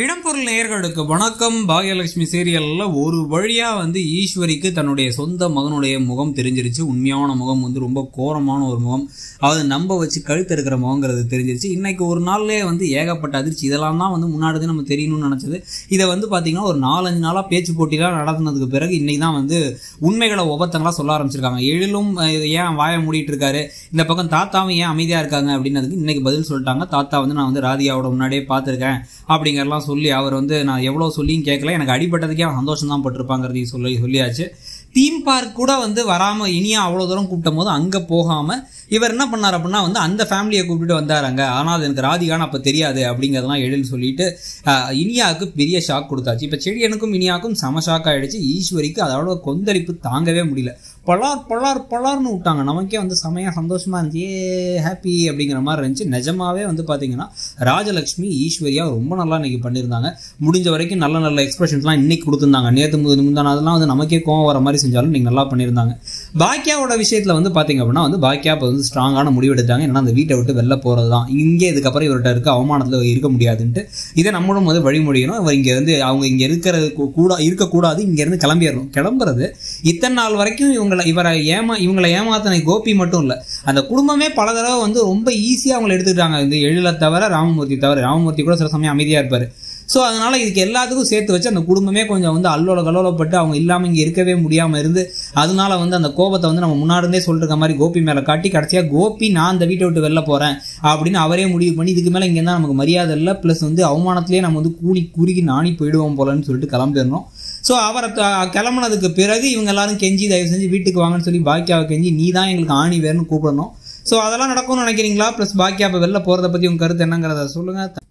இடம்பொருள் நேயர்களுக்கு வணக்கம். பாகியலட்சுமி சீரியலில் ஒரு வழியாக வந்து ஈஸ்வரிக்கு தன்னுடைய சொந்த மகனுடைய முகம் தெரிஞ்சிருச்சு. உண்மையான முகம் வந்து ரொம்ப கோரமான ஒரு முகம். அதை நம்ப வச்சு கழுத்து இருக்கிற முகங்கிறது தெரிஞ்சிருச்சு. இன்றைக்கி ஒரு நாள்லேயே வந்து ஏகப்பட்ட அதிர்ச்சி. இதெல்லாம் தான் வந்து முன்னாடி நம்ம தெரியணும்னு நினச்சது. இதை வந்து பார்த்திங்கன்னா ஒரு நாலஞ்சு நாளாக பேச்சு போட்டிலாம் நடத்தினதுக்கு பிறகு இன்றைக்கி தான் வந்து உண்மைகளை ஒவ்வொருத்தங்களாக சொல்ல ஆரம்பிச்சிருக்காங்க. எழிலும் ஏன் வாயை மூடிட்டு இருக்காரு? இந்த பக்கம் தாத்தாவும் ஏன் அமைதியாக இருக்காங்க? அப்படின்னதுக்கு இன்றைக்கி பதில் சொல்லிட்டாங்க. தாத்தா வந்து நான் வந்து ராதிகாவோட முன்னாடியே பார்த்துருக்கேன். அப்படிங்கிறலாம் சொல்லி அவர் வந்து நான் எவ்வளோ சொல்லியும் கேட்கல. எனக்கு அடிபட்டதுக்கே அவன் சந்தோஷம் தான் பட்டிருப்பாங்கிறதையும் சொல்லி சொல்லியாச்சு. தீம் பார்க் கூட வந்து வராமல் இனியா அவ்வளோ தூரம் கூப்பிட்டும் போது அங்கே போகாமல் இவர் என்ன பண்ணார் அப்படின்னா வந்து அந்த ஃபேமிலியை கூப்பிட்டு வந்தாருங்க ஆனால் அது எனக்கு ராதிகான்னு அப்போ தெரியாது அப்படிங்கிறதெல்லாம் எழுதுன்னு சொல்லிட்டு இனியாவுக்கு பெரிய ஷாக் கொடுத்தாச்சு. இப்போ செடியனுக்கும் இனியாவுக்கும் செம ஷாக் ஆகிடுச்சு ஈஸ்வரிக்கு அதோட கொந்தளிப்பு தாங்கவே முடியல. பலார் பலார் பலார்னு விட்டாங்க. நமக்கே வந்து செமையாக சந்தோஷமாக இருந்துச்சு. ஏ ஹாப்பி அப்படிங்கிற மாதிரி இருந்துச்சு. நிஜமாவே வந்து பார்த்தீங்கன்னா ராஜலக்ஷ்மி ஈஸ்வரியா ரொம்ப நல்லா இன்னைக்கு பண்ணியிருந்தாங்க. முடிஞ்ச வரைக்கும் நல்ல நல்ல எக்ஸ்பிரஷன்ஸ்லாம் இன்றைக்கி கொடுத்துருந்தாங்க. நேற்று முதல் முந்தான அதெல்லாம் வந்து நமக்கே கோவம் வர மாதிரி செஞ்சாலும் நீங்கள் நல்லா பண்ணியிருந்தாங்க. பாக்கியாவோட விஷயத்தில் வந்து பார்த்தீங்க அப்படின்னா வந்து பாக்கியா இப்போ வந்து ஸ்ட்ராங்கான முடிவு எடுத்தாங்க ஏன்னா அந்த வீட்டை விட்டு வெளில போகிறது தான் இங்கே இதுக்கப்புறம் இவர்கிட்ட இருக்க அவமானத்தில் இருக்க முடியாதுன்ட்டு இதை நம்மளும் வந்து வழிமொழியணும் இவர் இங்கே இருந்து அவங்க இங்கே இருக்கிறது கூ- கூட இருக்கக்கூடாது. இங்கேருந்து கிளம்பிடணும். கிளம்புறது இத்தனை நாள் வரைக்கும் இவங்களை இவரை ஏமா இவங்களை ஏமாத்தின கோபி மட்டும் இல்லை. அந்த குடும்பமே பல தடவை வந்து ரொம்ப ஈஸியாக அவங்களை எடுத்துக்கிட்டாங்க. இந்த எழில தவிர ராமமூர்த்தி தவிர. ராமமூர்த்தி கூட சில சமயம் அமைதியாக இருப்பார். ஸோ அதனால் இதுக்கு எல்லாத்துக்கும் சேர்த்து வச்சு அந்த குடும்பமே கொஞ்சம் வந்து அல்லோல கலோலப்பட்டு அவங்க இல்லாமல் இங்கே இருக்கவே முடியாமல் இருந்து அதனால வந்து அந்த கோபத்தை வந்து நம்ம முன்னாடிருந்தே சொல்லிருக்க மாதிரி கோபி மேலே காட்டி கடைசியாக கோபி நான் அந்த வீட்டை விட்டு வெளில போகிறேன் அப்படின்னு அவரே முடிவு பண்ணி இதுக்கு மேலே இங்கே தான் நமக்கு மரியாதை இல்லை. ப்ளஸ் வந்து அவமானத்திலேயே நம்ம வந்து கூலி குறுகி நாணி போயிடுவோம் போலன்னு சொல்லிட்டு கிளம்பிடணும். ஸோ அவரை கிளம்புனதுக்கு பிறகு இவங்க எல்லாரும் கெஞ்சி தயவு செஞ்சு வீட்டுக்கு வாங்கன்னு சொல்லி பாக்கியாவை கெஞ்சி நீ தான் எங்களுக்கு ஆணி வேறுனு கூப்பிடணும். ஸோ அதெல்லாம் நடக்கும்னு நினைக்கிறீங்களா? ப்ளஸ் பாக்கியா இப்போ வெளில போகிறத பற்றி உங்கள் கருத்து என்னங்கிறத சொல்லுங்கள்